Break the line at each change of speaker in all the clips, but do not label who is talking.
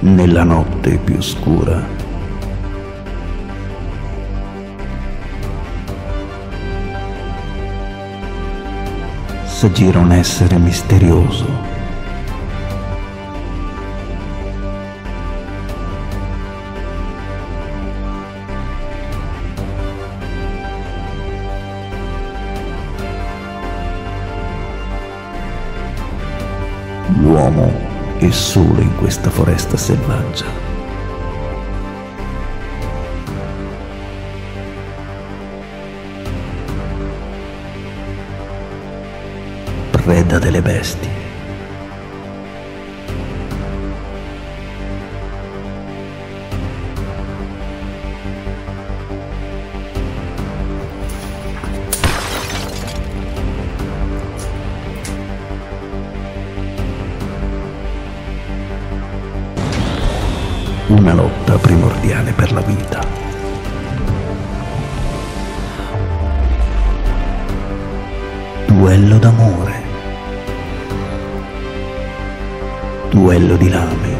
nella notte più scura. S'aggira un essere misterioso. L'uomo è solo in questa foresta selvaggia. Preda delle bestie. Una lotta primordiale per la vita. Duello d'amore. Duello di lame.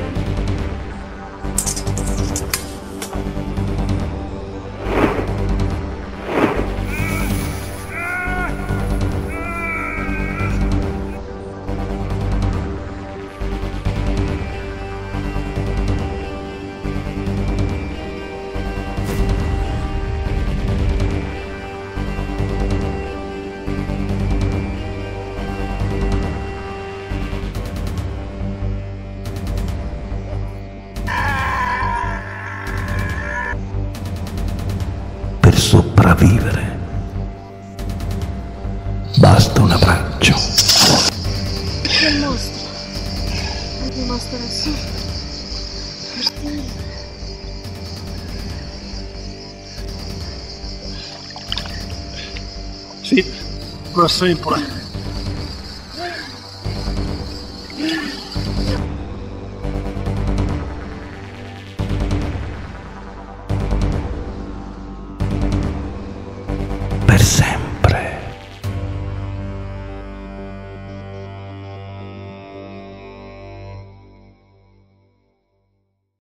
Sopravvivere basta un abbraccio.
Quel mostro è rimasto lassù. Per te.
Sì, ancora sempre. same.